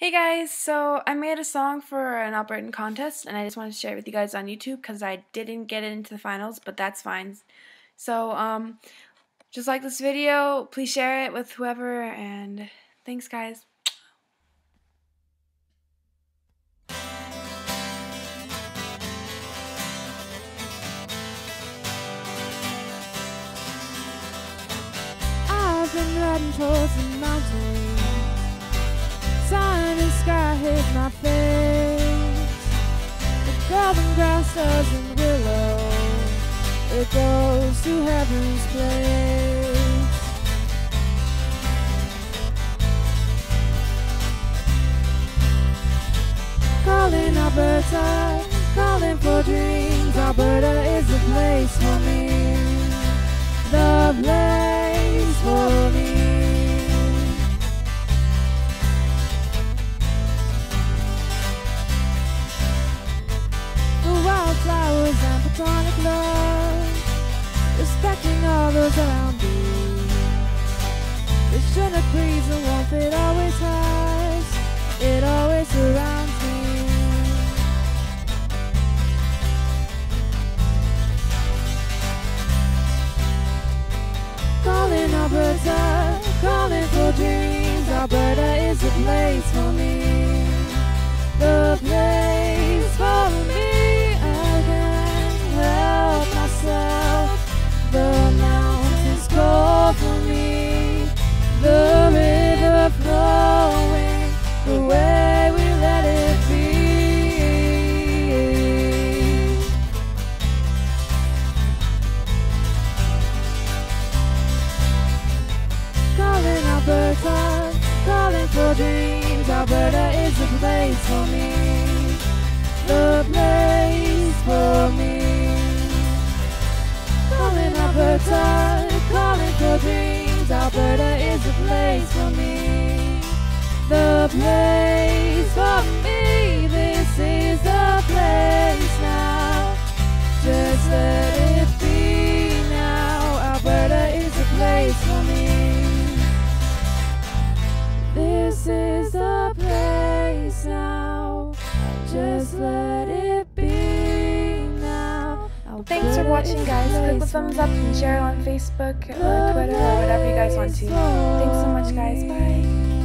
Hey guys, so I made a song for an Albertan contest and I just wanted to share it with you guys on YouTube because I didn't get it into the finals, but that's fine. So, um, just like this video, please share it with whoever and thanks guys. I've been riding towards the mountain my face. The golden grass doesn't willow, it goes to heaven's place. Calling Alberta, calling for dreams. Alberta is the place for me. The place The Chinook breeze and warmth it always has, it always surrounds me. Calling Alberta, calling for dreams. Alberta is a place for me. Dreams. Alberta is the place for me, the place for me. Calling Alberta, calling for dreams. Alberta is the place for me, now. Just let it be now. Thanks for watching, guys. Click the thumbs up and share it on Facebook or Twitter or whatever you guys want to. Thanks so much, guys. Bye.